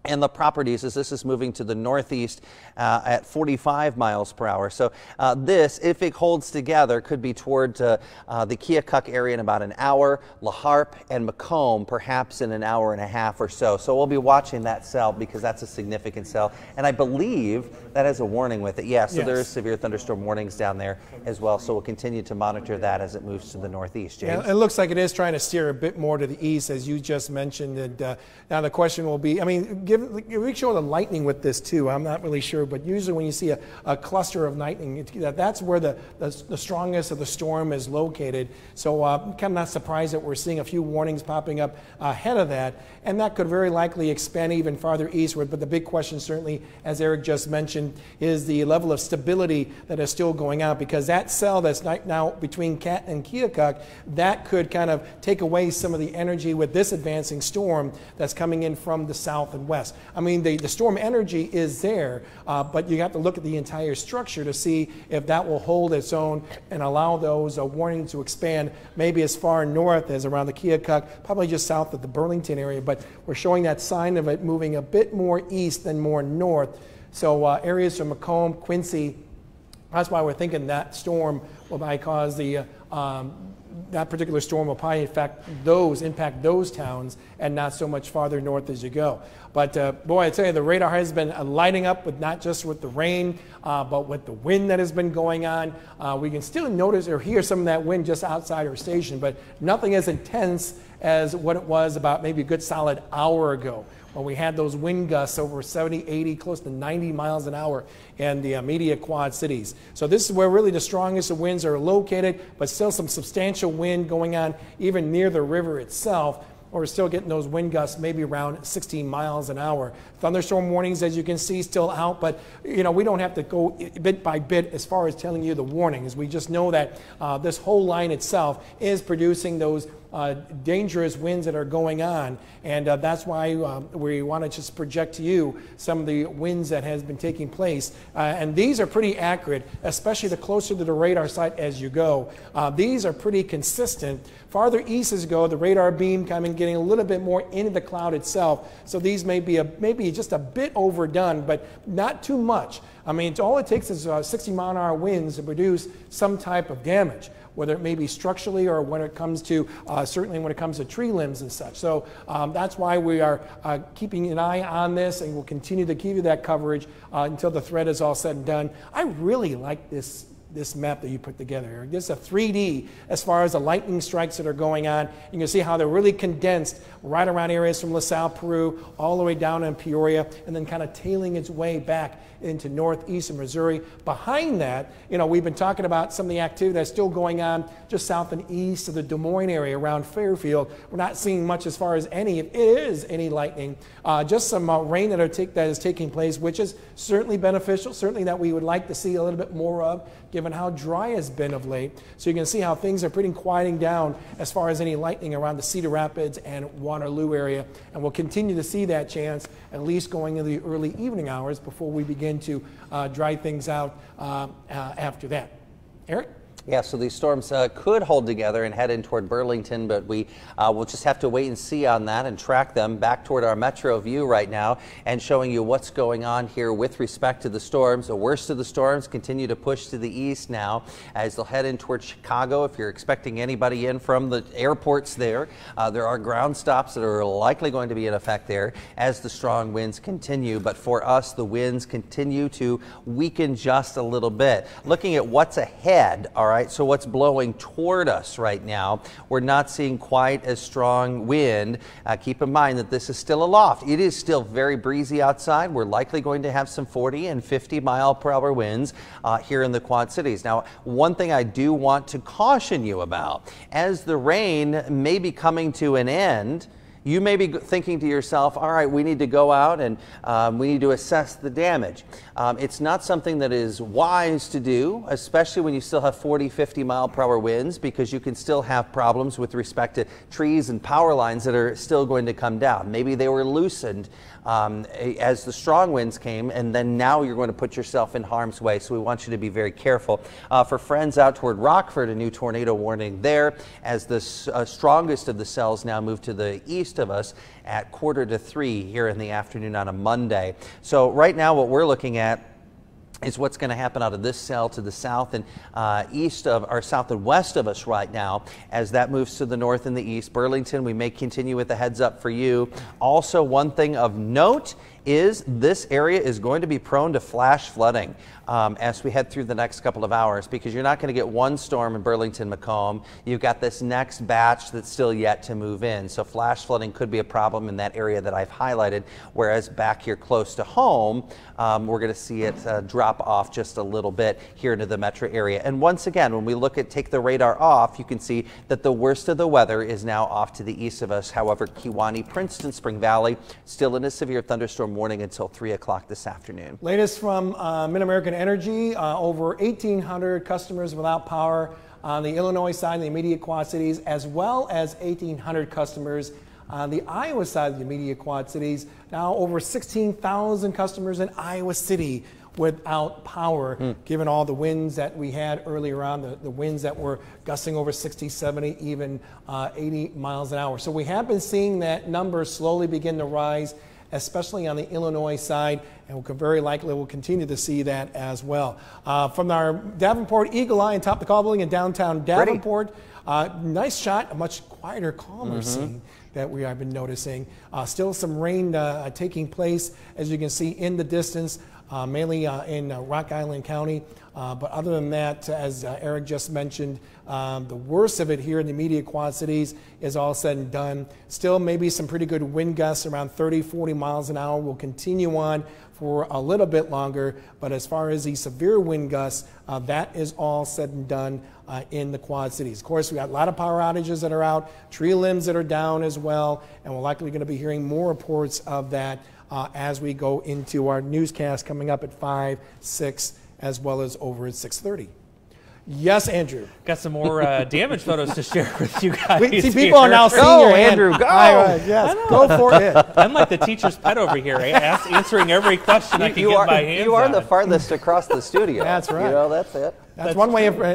and the properties as this is moving to the northeast uh, at 45 miles per hour. So uh, this, if it holds together, could be toward uh, uh the Keokuk area in about an hour, La Harpe and Macomb perhaps in an hour and a half or so. So we'll be watching that cell because that's a significant cell. And I believe that has a warning with it. Yeah, so yes. there's severe thunderstorm warnings down there as well. So we'll continue to monitor that as it moves to the northeast. James? Yeah, it looks like it is trying to steer a bit more to the east as you just mentioned. And uh, now the question will be, I mean, give, we show the lightning with this too. I'm not really sure, but usually when you see a, a cluster of lightning, that's where the, the, the, strongest of the storm is located. So uh, I'm kind of not surprised that we're seeing a few warnings popping up ahead of that. And that could very likely expand even farther eastward. But the big question, certainly, as Eric just mentioned, is the level of stability that is still going out because that cell that's now between Kat and Keokuk, that could kind of take away some of the energy with this advancing storm that's coming in from the south and west. I mean, the, the storm energy is there, uh, but you have to look at the entire structure to see if that will hold its own and allow those uh, warnings to expand maybe as far north as around the Keokuk, probably just south of the Burlington area. But we're showing that sign of it moving a bit more east than more north. So uh, areas from Macomb, Quincy, that's why we're thinking that storm will might cause the uh, um, that particular storm will probably affect those, impact those towns, and not so much farther north as you go. But uh, boy, I tell you, the radar has been lighting up with not just with the rain, uh, but with the wind that has been going on. Uh, we can still notice or hear some of that wind just outside our station, but nothing as intense as what it was about maybe a good solid hour ago when we had those wind gusts over 70, 80, close to 90 miles an hour in the immediate Quad Cities. So this is where really the strongest of winds are located, but still some substantial wind going on even near the river itself we're still getting those wind gusts maybe around 16 miles an hour. Thunderstorm warnings, as you can see, still out, but you know we don't have to go bit by bit as far as telling you the warnings. We just know that uh, this whole line itself is producing those uh, dangerous winds that are going on. And uh, that's why uh, we want to just project to you some of the winds that has been taking place. Uh, and these are pretty accurate, especially the closer to the radar site as you go. Uh, these are pretty consistent. Farther east as you go, the radar beam coming getting a little bit more into the cloud itself. So these may be a, maybe just a bit overdone, but not too much. I mean, all it takes is uh, 60 mile an hour winds to produce some type of damage whether it may be structurally or when it comes to uh, certainly when it comes to tree limbs and such. So um, that's why we are uh, keeping an eye on this and we'll continue to give you that coverage uh, until the thread is all said and done. I really like this this map that you put together. This is a 3D as far as the lightning strikes that are going on. You can see how they're really condensed right around areas from La Salle, Peru, all the way down in Peoria, and then kind of tailing its way back into northeastern Missouri. Behind that, you know, we've been talking about some of the activity that's still going on just south and east of the Des Moines area around Fairfield. We're not seeing much as far as any, if it is any lightning, uh, just some uh, rain that, are take, that is taking place, which is certainly beneficial, certainly that we would like to see a little bit more of, given how dry it's been of late. So you can see how things are pretty quieting down as far as any lightning around the Cedar Rapids and Waterloo area. And we'll continue to see that chance, at least going into the early evening hours before we begin to uh, dry things out uh, uh, after that. Eric? Yeah, so these storms uh, could hold together and head in toward Burlington, but we uh, will just have to wait and see on that and track them back toward our metro view right now and showing you what's going on here with respect to the storms. The worst of the storms continue to push to the east now as they'll head in toward Chicago. If you're expecting anybody in from the airports there, uh, there are ground stops that are likely going to be in effect there as the strong winds continue. But for us, the winds continue to weaken just a little bit. Looking at what's ahead, all right right? So what's blowing toward us right now, we're not seeing quite as strong wind. Uh, keep in mind that this is still aloft. It is still very breezy outside. We're likely going to have some 40 and 50 mile per hour winds uh, here in the Quad Cities. Now, one thing I do want to caution you about, as the rain may be coming to an end, you may be thinking to yourself, all right, we need to go out and um, we need to assess the damage. Um, it's not something that is wise to do, especially when you still have 40, 50 mile per hour winds, because you can still have problems with respect to trees and power lines that are still going to come down. Maybe they were loosened um, as the strong winds came, and then now you're going to put yourself in harm's way. So we want you to be very careful. Uh, for friends out toward Rockford, a new tornado warning there as the uh, strongest of the cells now move to the east of us at quarter to three here in the afternoon on a Monday. So right now what we're looking at is what's going to happen out of this cell to the south and uh, east of, or south and west of us right now as that moves to the north and the east. Burlington, we may continue with the heads up for you. Also, one thing of note is this area is going to be prone to flash flooding um, as we head through the next couple of hours because you're not going to get one storm in Burlington Macomb. You've got this next batch that's still yet to move in. So flash flooding could be a problem in that area that I've highlighted. Whereas back here close to home, um, we're going to see it uh, drop off just a little bit here into the metro area. And once again, when we look at take the radar off, you can see that the worst of the weather is now off to the east of us. However, Kewanee, Princeton, Spring Valley still in a severe thunderstorm warning until 3 o'clock this afternoon. Latest from uh, Mid American Energy uh, over 1,800 customers without power on the Illinois side, the immediate Quad Cities, as well as 1,800 customers on the Iowa side of the immediate Quad Cities. Now over 16,000 customers in Iowa City without power, mm. given all the winds that we had earlier on, the, the winds that were gusting over 60, 70, even uh, 80 miles an hour. So we have been seeing that number slowly begin to rise especially on the Illinois side, and we very likely will continue to see that as well. Uh, from our Davenport Eagle Eye and top the building in downtown Davenport, uh, nice shot, a much quieter, calmer mm-hmm. scene that we have been noticing. Uh, still some rain uh, taking place, as you can see in the distance, mainly uh, in Rock Island County. but other than that, as Eric just mentioned, um, the worst of it here in the immediate Quad Cities is all said and done. Still, maybe some pretty good wind gusts around 30, 40 miles an hour will continue on for a little bit longer. But as far as the severe wind gusts, uh, that is all said and done uh, in the Quad Cities. Of course, we got a lot of power outages that are out, tree limbs that are down as well, and we're likely going to be hearing more reports of that uh, as we go into our newscast coming up at 5, 6, as well as over at 630. Yes, Andrew. Got some more uh, damage photos to share with you guys. We, see, people are now seeing go, your Andrew, hand. go. Uh, yes, go for it. I'm like the teacher's pet over here, eh? answering every question you, I can you get are, my hands You are on. the farthest across the studio. That's right. You know, that's it. That's, That's one true. way of uh,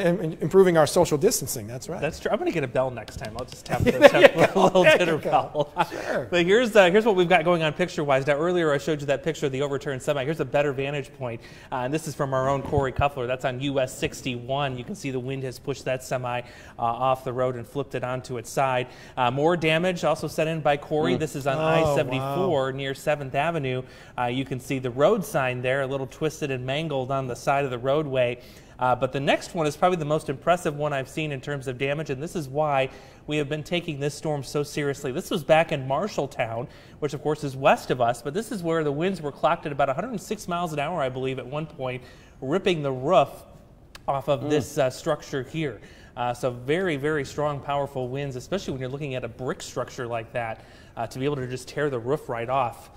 improving our social distancing. That's right. That's true. I'm going to get a bell next time. I'll just tap, the, tap a little dinner bell. Sure. But here's uh, here's what we've got going on picture-wise. Now earlier I showed you that picture of the overturned semi. Here's a better vantage point, uh, and this is from our own Corey Kuffler. That's on US 61. You can see the wind has pushed that semi uh, off the road and flipped it onto its side. Uh, more damage also set in by Corey. Mm. This is on oh, I-74 wow. near 7th Avenue. Uh, you can see the road sign there, a little twisted and mangled on the side of the roadway. Uh, but the next one is probably the most impressive one I've seen in terms of damage, and this is why we have been taking this storm so seriously. This was back in Marshalltown, which of course is west of us, but this is where the winds were clocked at about 106 miles an hour, I believe, at one point, ripping the roof off of mm. this uh, structure here. Uh, so very, very strong, powerful winds, especially when you're looking at a brick structure like that, uh, to be able to just tear the roof right off.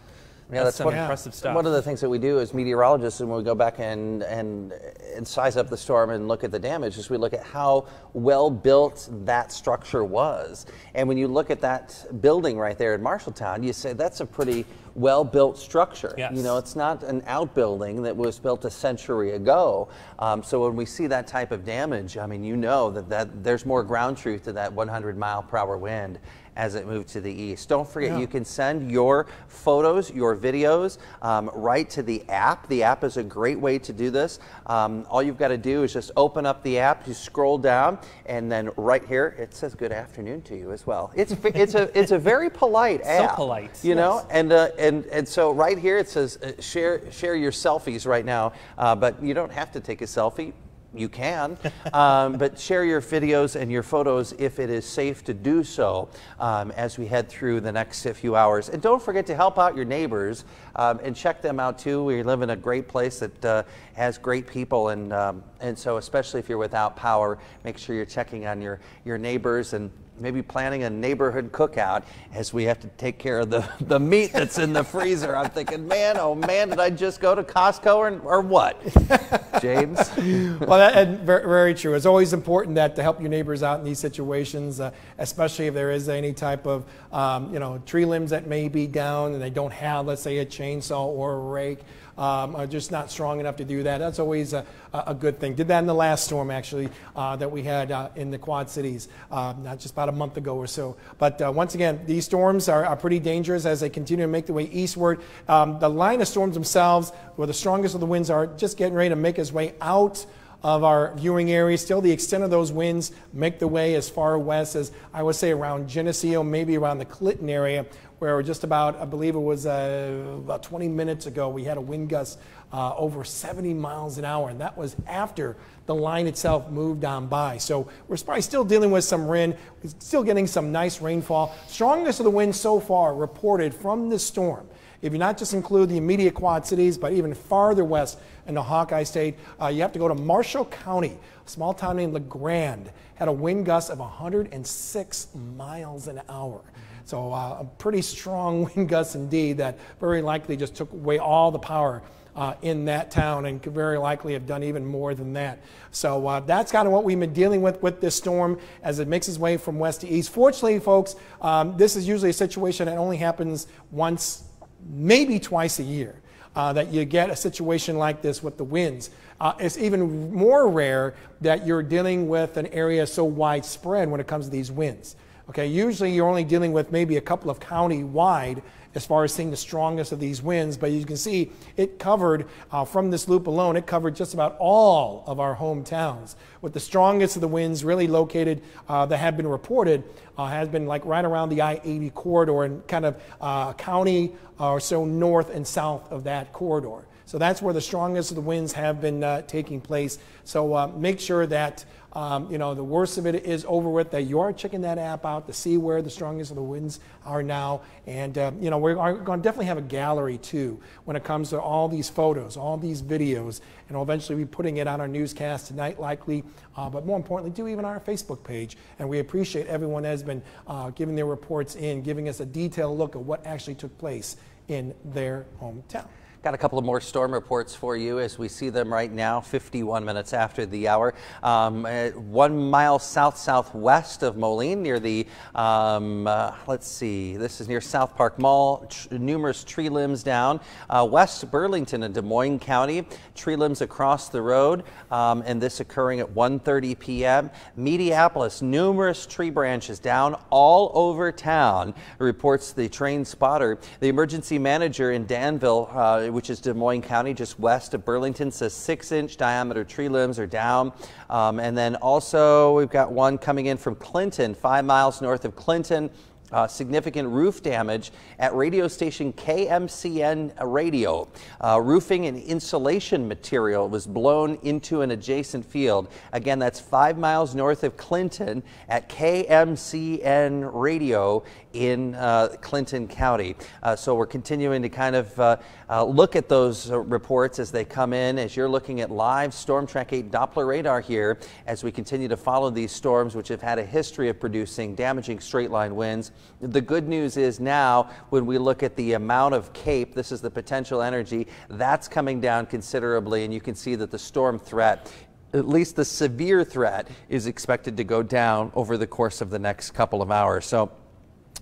Yeah, that's, that's some impressive stuff. One of the things that we do as meteorologists, and when we go back and, and and size up the storm and look at the damage, is we look at how well built that structure was. And when you look at that building right there in Marshalltown, you say that's a pretty well built structure. Yes. You know, it's not an outbuilding that was built a century ago. Um, so when we see that type of damage, I mean, you know that, that there's more ground truth to that 100 mile per hour wind as it moves to the east. Don't forget, yeah. you can send your photos, your videos, um, right to the app. The app is a great way to do this. Um, all you've got to do is just open up the app, you scroll down, and then right here it says "Good afternoon" to you as well. It's it's a it's a very polite app. So polite, you yes. know, and uh, and and so right here it says uh, share share your selfies right now, uh, but you don't have to take a selfie you can, um, but share your videos and your photos if it is safe to do so um, as we head through the next few hours. And don't forget to help out your neighbors um, and check them out too. We live in a great place that uh, has great people, and um, and so especially if you're without power, make sure you're checking on your your neighbors and maybe planning a neighborhood cookout as we have to take care of the, the meat that's in the freezer. I'm thinking, man, oh man, did I just go to Costco or, or what? James? well, that, very, very, true. It's always important that to help your neighbors out in these situations, uh, especially if there is any type of, um, you know, tree limbs that may be down and they don't have, let's say, a chainsaw or a rake um, are just not strong enough to do that. That's always a, a good thing. Did that in the last storm, actually, uh, that we had uh, in the Quad Cities, uh, not just about a month ago or so. But uh, once again, these storms are, are, pretty dangerous as they continue to make their way eastward. Um, the line of storms themselves, where the strongest of the winds are, just getting ready to make its way out of our viewing area. Still, the extent of those winds make the way as far west as I would say around Geneseo, maybe around the Clinton area, where just about, I believe it was uh, about 20 minutes ago, we had a wind gust uh, over 70 miles an hour, and that was after the line itself moved on by. So we're probably still dealing with some we're still getting some nice rainfall. Strongest of the wind so far reported from this storm. If you not just include the immediate Quad Cities, but even farther west in the Hawkeye State, uh, you have to go to Marshall County, a small town named LeGrand, had a wind gust of 106 miles an hour. So uh, a pretty strong wind gust indeed that very likely just took away all the power uh, in that town and could very likely have done even more than that. So uh, that's kind of what we've been dealing with with this storm as it makes its way from west to east. Fortunately, folks, um, this is usually a situation that only happens once, maybe twice a year. Uh, that you get a situation like this with the winds. Uh, it's even more rare that you're dealing with an area so widespread when it comes to these winds. Okay, usually you're only dealing with maybe a couple of county wide as far as seeing the strongest of these winds, but you can see it covered uh, from this loop alone, it covered just about all of our hometowns. With the strongest of the winds really located uh, that have been reported uh, has been like right around the I 80 corridor and kind of uh, county or so north and south of that corridor. So that's where the strongest of the winds have been uh, taking place. So uh, make sure that um, you know the worst of it is over with. That you are checking that app out to see where the strongest of the winds are now. And uh, you know we're going to definitely have a gallery too when it comes to all these photos, all these videos, and we'll eventually be putting it on our newscast tonight, likely. Uh, but more importantly, do even our Facebook page. And we appreciate everyone that has been uh, giving their reports in, giving us a detailed look at what actually took place in their hometown. Got a couple of more storm reports for you as we see them right now, 51 minutes after the hour. Um, uh, one mile south southwest of Moline, near the, um, uh, let's see, this is near South Park Mall. Tr numerous tree limbs down. Uh, west Burlington in Des Moines County, tree limbs across the road, um, and this occurring at 1:30 p.m. Mediapolis, numerous tree branches down all over town, reports the train spotter. The emergency manager in Danville uh, which is Des Moines County, just west of Burlington, says six inch diameter tree limbs are down. Um, and then also we've got one coming in from Clinton, five miles north of Clinton uh, significant roof damage at radio station KMCN Radio. Uh, roofing and insulation material was blown into an adjacent field. Again, that's five miles north of Clinton at KMCN Radio in uh, Clinton County. Uh, so we're continuing to kind of uh, uh, look at those reports as they come in as you're looking at live Storm Track 8 Doppler radar here as we continue to follow these storms which have had a history of producing damaging straight line winds. The good news is now when we look at the amount of CAPE, this is the potential energy, that's coming down considerably and you can see that the storm threat at least the severe threat is expected to go down over the course of the next couple of hours. So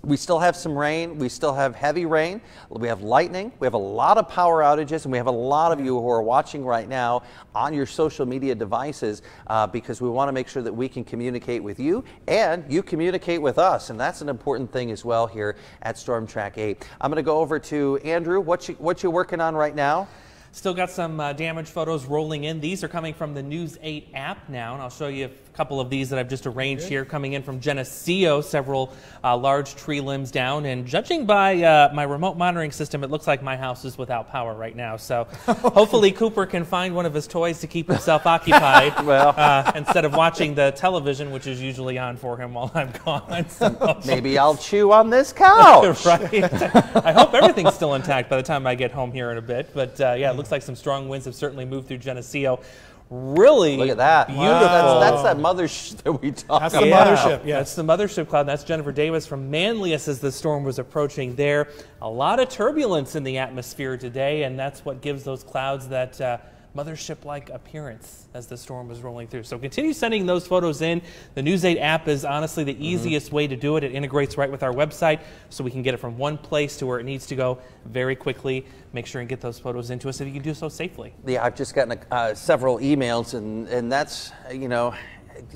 we still have some rain. We still have heavy rain. We have lightning. We have a lot of power outages, and we have a lot of you who are watching right now on your social media devices uh, because we want to make sure that we can communicate with you and you communicate with us. And that's an important thing as well here at Storm Track 8. I'm going to go over to Andrew. What you, what you working on right now? Still got some uh, damage photos rolling in. These are coming from the News 8 app now, and I'll show you a couple of these that I've just arranged here coming in from Geneseo, several uh, large tree limbs down. And judging by uh, my remote monitoring system, it looks like my house is without power right now. So hopefully Cooper can find one of his toys to keep himself occupied well. Uh, instead of watching the television, which is usually on for him while I'm gone. So. Maybe I'll chew on this couch. right. I hope everything's still intact by the time I get home here in a bit. But uh, yeah, it looks like some strong winds have certainly moved through Geneseo. Really Look at that. Beautiful. Wow. That's, that's, that mothership that we talked That's the mothership, yeah. That's the mothership cloud. That's Jennifer Davis from Manlius as the storm was approaching there. A lot of turbulence in the atmosphere today, and that's what gives those clouds that uh, mothership like appearance as the storm was rolling through. So continue sending those photos in. The News 8 app is honestly the easiest mm -hmm. way to do it. It integrates right with our website so we can get it from one place to where it needs to go very quickly. Make sure and get those photos into us if you can do so safely. Yeah, I've just gotten uh, several emails, and, and that's, you know,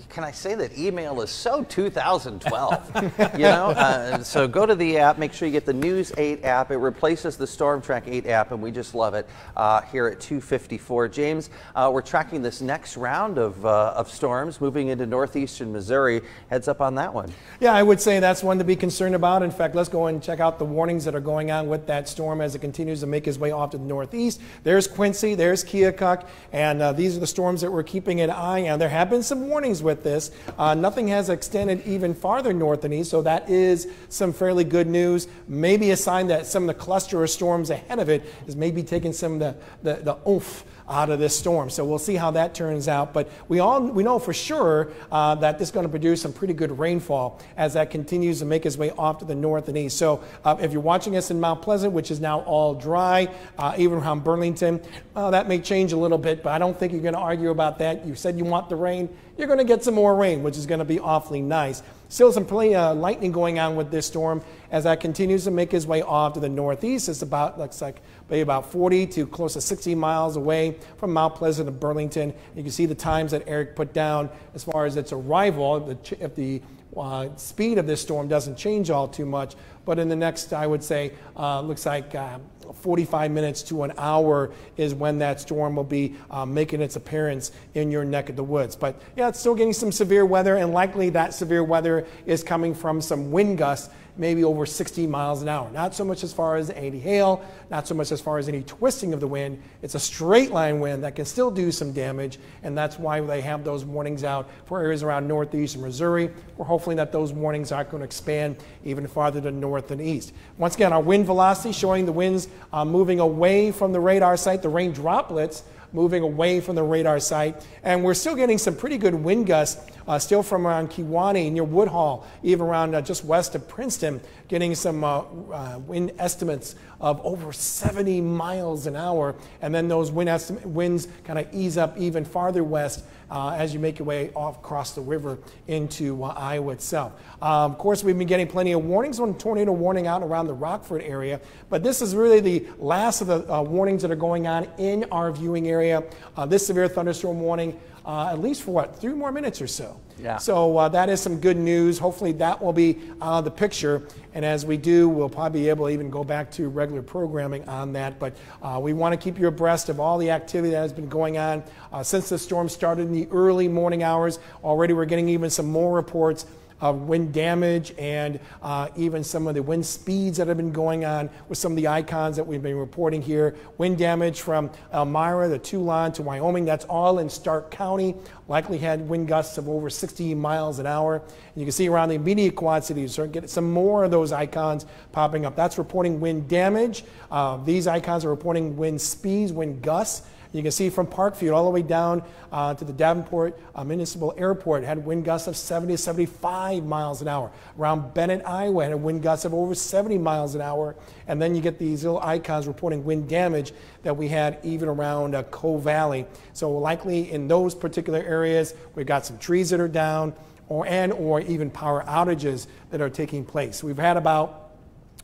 can I say that email is so 2012? you know, uh, so go to the app. Make sure you get the News 8 app. It replaces the Storm Track 8 app, and we just love it uh, here at 254. James, uh, we're tracking this next round of uh, of storms moving into northeastern Missouri. Heads up on that one. Yeah, I would say that's one to be concerned about. In fact, let's go and check out the warnings that are going on with that storm as it continues to make its way off to the northeast. There's Quincy, there's Keokuk, and uh, these are the storms that we're keeping an eye on. There have been some warnings with this. Uh, nothing has extended even farther north and east, so that is some fairly good news. Maybe a sign that some of the cluster of storms ahead of it is maybe taking some of the, the, the oomph out of this storm. So we'll see how that turns out. But we all we know for sure uh, that this is going to produce some pretty good rainfall as that continues to make its way off to the north and east. So uh, if you're watching us in Mount Pleasant, which is now all dry, uh, even around Burlington, that may change a little bit. But I don't think you're going to argue about that. You said you want the rain. You're going to get some more rain, which is going to be awfully nice. Still some plenty of lightning going on with this storm as that continues to make its way off to the northeast. It's about looks like maybe about 40 to close to 60 miles away from Mount Pleasant and Burlington. You can see the times that Eric put down as far as its arrival. If the uh, speed of this storm doesn't change all too much, but in the next, I would say, uh, looks like uh, 45 minutes to an hour is when that storm will be uh, making its appearance in your neck of the woods. But yeah, it's still getting some severe weather, and likely that severe weather is coming from some wind gusts maybe over 60 miles an hour. Not so much as far as any hail, not so much as far as any twisting of the wind. It's a straight line wind that can still do some damage, and that's why they have those warnings out for areas around northeastern Missouri. We're hoping that those warnings aren't going to expand even farther to north and east. Once again, our wind velocity showing the winds uh, moving away from the radar site, the rain droplets moving away from the radar site. And we're still getting some pretty good wind gusts uh, still from around Kewanee near Woodhull, even around uh, just west of Princeton, getting some uh, uh wind estimates of over 70 miles an hour. And then those wind winds kind of ease up even farther west uh, as you make your way off across the river into uh, Iowa itself. Um, of course, we've been getting plenty of warnings on tornado warning out around the Rockford area, but this is really the last of the uh, warnings that are going on in our viewing area. Uh, this severe thunderstorm warning uh, at least for what, three more minutes or so. Yeah. So uh, that is some good news. Hopefully that will be the picture. And as we do, we'll probably be able to even go back to regular programming on that. But uh, we want to keep you abreast of all the activity that has been going on uh, since the storm started in the early morning hours. Already we're getting even some more reports of wind damage and uh, even some of the wind speeds that have been going on with some of the icons that we've been reporting here. Wind damage from Elmira to Toulon to Wyoming, that's all in Stark County. Likely had wind gusts of over 60 miles an hour. And you can see around the immediate quad cities, start getting some more of those icons popping up. That's reporting wind damage. Uh, these icons are reporting wind speeds, wind gusts. You can see from Parkview all the way down uh, to the Davenport uh, Municipal Airport had wind gusts of 70 to 75 miles an hour. Around Bennett, Iowa had wind gusts of over 70 miles an hour. And then you get these little icons reporting wind damage that we had even around uh, Valley. So likely in those particular areas, we've got some trees that are down or and or even power outages that are taking place. We've had about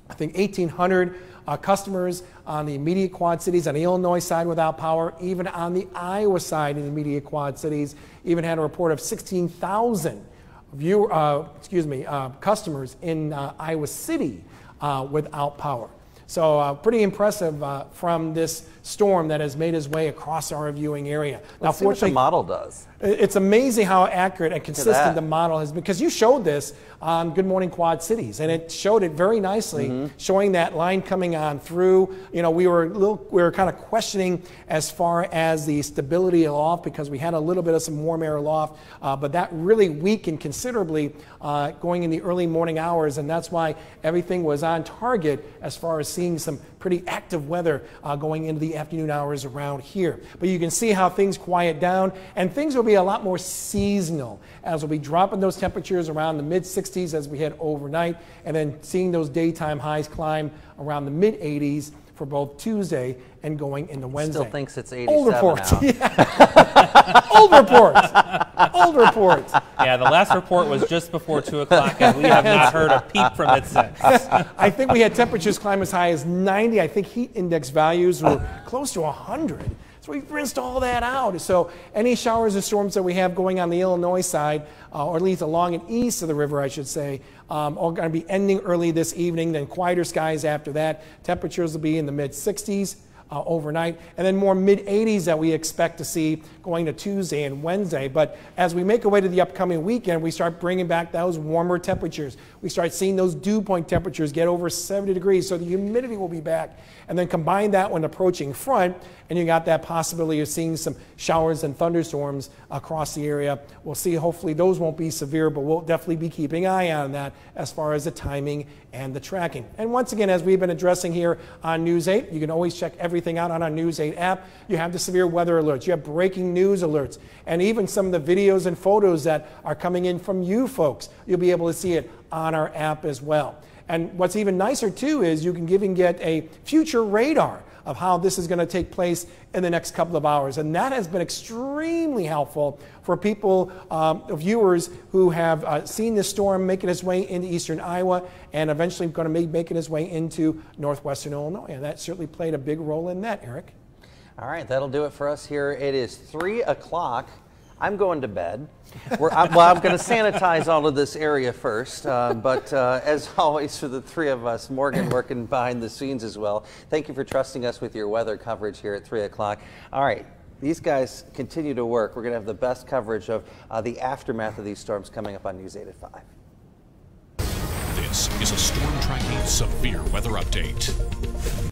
I think 1,800 uh, customers on the immediate Quad Cities, on the Illinois side without power, even on the Iowa side in the immediate Quad Cities, even had a report of 16,000 view, uh, excuse me, uh, customers in uh, Iowa City uh, without power. So uh, pretty impressive from this storm that has made its way across our viewing area. Let's now, fortunately, the model does. It's amazing how accurate and consistent the model has been because you showed this on Good Morning Quad Cities, and it showed it very nicely, mm-hmm. showing that line coming on through. You know, we were a little, we were kind of questioning as far as the stability aloft because we had a little bit of some warm air aloft, uh, but that really weakened considerably uh, going in the early morning hours, and that's why everything was on target as far as seeing some pretty active weather uh, going into the afternoon hours around here. But you can see how things quiet down, and things will be a lot more seasonal as we'll be dropping those temperatures around the mid 60s as we head overnight, and then seeing those daytime highs climb around the mid 80s for both Tuesday and going into Wednesday. Still thinks it's 87 Old reports. Yeah. Old reports. Old reports. Yeah, the last report was just before 2 o'clock, and we have not heard a peep from it since. I think we had temperatures climb as high as 90. I think heat index values were close to 100. So we've rinsed all that out. So any showers or storms that we have going on the Illinois side, uh, or at least along and east of the river, I should say, um, are going to be ending early this evening. Then quieter skies after that. Temperatures will be in the mid 60s uh, overnight, and then more mid 80s that we expect to see going to Tuesday and Wednesday. But as we make our way to the upcoming weekend, we start bringing back those warmer temperatures. We start seeing those dew point temperatures get over 70 degrees, so the humidity will be back. And then combine that when approaching front, and you got that possibility of seeing some showers and thunderstorms across the area. We'll see, hopefully, those won't be severe, but we'll definitely be keeping an eye on that as far as the timing and the tracking. And once again, as we've been addressing here on News 8, you can always check everything out on our News 8 app. You have the severe weather alerts, you have breaking news alerts, and even some of the videos and photos that are coming in from you folks. You'll be able to see it on our app as well. And what's even nicer too is you can even get a future radar of how this is going to take place in the next couple of hours. And that has been extremely helpful for people, um, viewers who have uh, seen this storm making its way into eastern Iowa and eventually going to be making its way into northwestern Illinois. And that certainly played a big role in that, Eric. All right, that'll do it for us here. It is 3 o'clock. I'm going to bed. I'm, well, I'm going to sanitize all of this area first. Uh, but uh, as always, for the three of us, Morgan working behind the scenes as well. Thank you for trusting us with your weather coverage here at 3 o'clock. All right. These guys continue to work. We're going to have the best coverage of uh, the aftermath of these storms coming up on News 8 at 5. This is a Storm Track 8 Severe Weather Update.